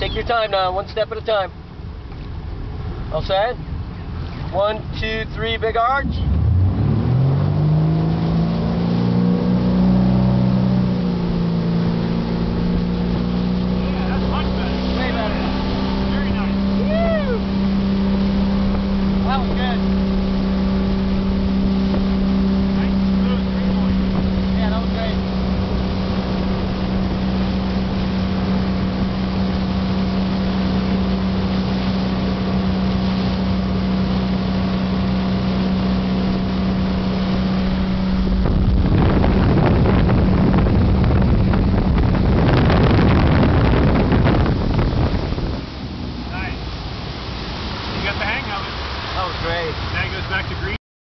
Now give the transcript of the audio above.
Take your time now, one step at a time. All set? One, two, three, big arch. got the hang of it. That was great. Now it goes back to green.